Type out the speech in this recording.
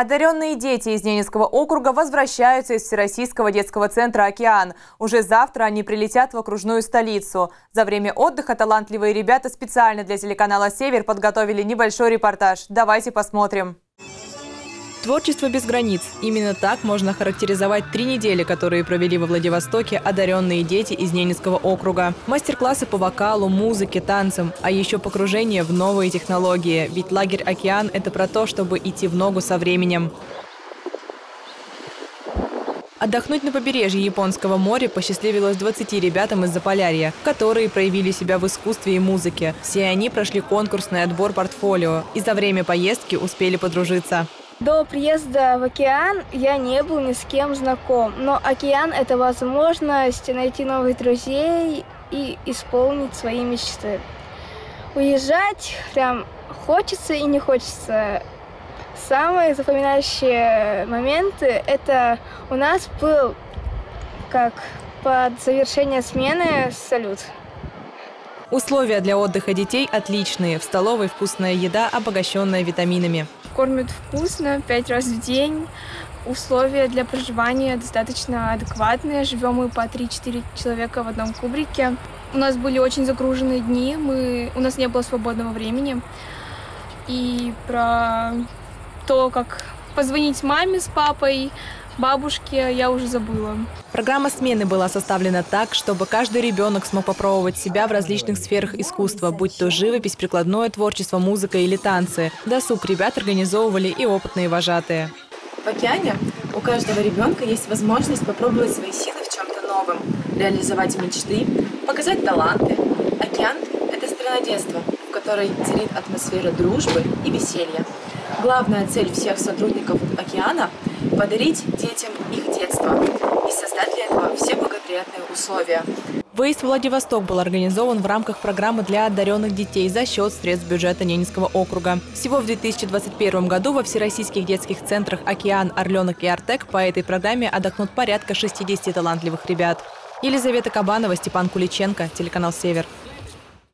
Одаренные дети из Ненецкого округа возвращаются из Всероссийского детского центра «Океан». Уже завтра они прилетят в окружную столицу. За время отдыха талантливые ребята специально для телеканала «Север» подготовили небольшой репортаж. Давайте посмотрим. Творчество без границ. Именно так можно характеризовать три недели, которые провели во Владивостоке одаренные дети из Ненецкого округа. Мастер-классы по вокалу, музыке, танцам, а еще погружение в новые технологии. Ведь лагерь «Океан» – это про то, чтобы идти в ногу со временем. Отдохнуть на побережье Японского моря посчастливилось 20 ребятам из Заполярья, которые проявили себя в искусстве и музыке. Все они прошли конкурсный отбор портфолио и за время поездки успели подружиться. До приезда в океан я не был ни с кем знаком, но океан – это возможность найти новых друзей и исполнить свои мечты. Уезжать прям хочется и не хочется. Самые запоминающие моменты – это у нас был, как под завершение смены, салют. Условия для отдыха детей отличные. В столовой вкусная еда, обогащенная витаминами кормят вкусно, пять раз в день. Условия для проживания достаточно адекватные. Живем мы по 3-4 человека в одном кубрике. У нас были очень загруженные дни, мы... у нас не было свободного времени. И про то, как позвонить маме с папой, бабушке я уже забыла. Программа смены была составлена так, чтобы каждый ребенок смог попробовать себя в различных сферах искусства, будь то живопись, прикладное творчество, музыка или танцы. Досуг ребят организовывали и опытные вожатые. В океане у каждого ребенка есть возможность попробовать свои силы в чем-то новом, реализовать мечты, показать таланты. Океан – это страна детства, которой царит атмосфера дружбы и веселья. Главная цель всех сотрудников океана – подарить детям их детство и создать для этого все благоприятные условия. Выезд в Владивосток был организован в рамках программы для одаренных детей за счет средств бюджета Ненецкого округа. Всего в 2021 году во всероссийских детских центрах «Океан», «Орленок» и «Артек» по этой программе отдохнут порядка 60 талантливых ребят. Елизавета Кабанова, Степан Куличенко, телеканал «Север».